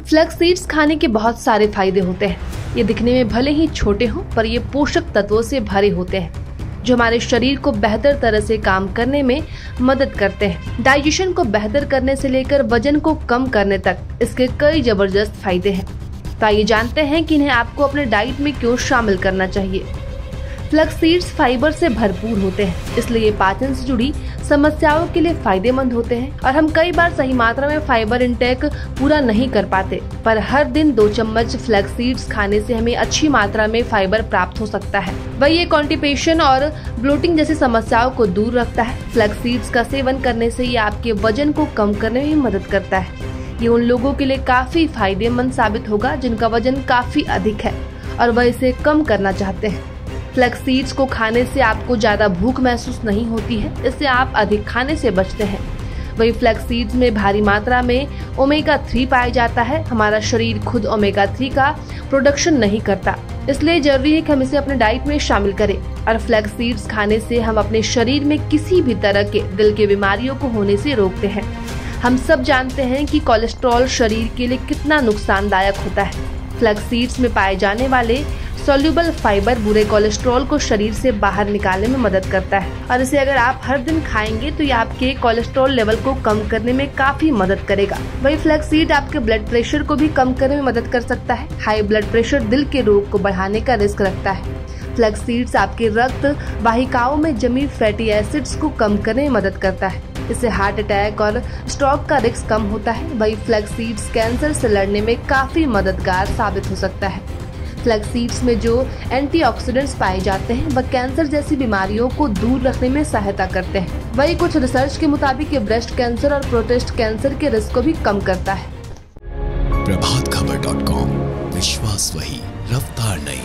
Flax seeds खाने के बहुत सारे फ़ायदे होते हैं। ये दिखने में भले ही छोटे हों, पर ये पोषक तत्वों से भरे होते हैं, जो हमारे शरीर को बेहतर तरह से काम करने में मदद करते हैं। डाइजेशन को बेहतर करने से लेकर वज़न को कम करने तक इसके कई ज़बरदस्त फ़ायदे हैं। तो आइए जानते हैं कि इन्हें आपको अपने डाइट में क्यों शामिल करना चाहिए। फ्लक्स सीड्स फाइबर से भरपूर होते हैं। इसलिए ये पाचन से जुड़ी समस्याओं के लिए फ़ायदेमंद होते हैं और हम कई बार सही मात्रा में फाइबर इंटेक पूरा नहीं कर पाते, पर हर दिन दो चम्मच फ्लैक्स सीड्स खाने से हमें अच्छी मात्रा में फाइबर प्राप्त हो सकता है। वही ये कॉन्टिपेशन और ब्लोटिंग जैसी समस्याओं को दूर रखता है। फ्लैक्स सीड्स का सेवन करने से ये आपके वज़न को कम करने में मदद करता है। ये उन लोगों के लिए काफ़ी फ़ायदेमंद साबित होगा जिनका वज़न काफ़ी अधिक है और वह इसे कम करना चाहते हैं। फ्लैक्स सीड्स को खाने से आपको ज़्यादा भूख महसूस नहीं होती है, इससे आप अधिक खाने से बचते हैं। वही फ्लैक्स सीड्स में भारी मात्रा में ओमेगा थ्री पाया जाता है। हमारा शरीर खुद ओमेगा थ्री का प्रोडक्शन नहीं करता। इसलिए ज़रूरी है कि हम इसे अपने डाइट में शामिल करें। और फ्लैक्स सीड्स खाने से हम अपने शरीर में किसी भी तरह के दिल के बीमारियों को होने से रोकते हैं। हम सब जानते हैं कि कोलेस्ट्रॉल शरीर के लिए कितना नुकसानदायक होता है। फ्लैक्स सीड्स में पाए जाने वाले सोल्यूबल फाइबर बुरे कोलेस्ट्रॉल को शरीर से बाहर निकालने में मदद करता है। और इसे अगर आप हर दिन खाएँगे तो ये आपके कोलेस्ट्रॉल लेवल को कम करने में काफ़ी मदद करेगा। वही फ्लैक्स सीड आपके ब्लड प्रेशर को भी कम करने में मदद कर सकता है। हाई ब्लड प्रेशर दिल के रोग को बढ़ाने का रिस्क रखता है। फ्लैक्स सीड्स आपके रक्त वाहिकाओं में जमी फैटी एसिड्स को कम करने में मदद करता है। इससे हार्ट अटैक और स्ट्रोक का रिस्क कम होता है। वही फ्लैक्स सीड्स कैंसर से लड़ने में काफ़ी मददगार साबित हो सकता है। फ्लैक्स सीड्स में जो एंटीऑक्सीडेंट्स पाए जाते हैं, वह कैंसर जैसी बीमारियों को दूर रखने में सहायता करते हैं। वही कुछ रिसर्च के मुताबिक ये ब्रेस्ट कैंसर और प्रोटेस्ट कैंसर के रिस्क को भी कम करता है। प्रभात खबर डॉट कॉम, विश्वास वही, रफ्तार नहीं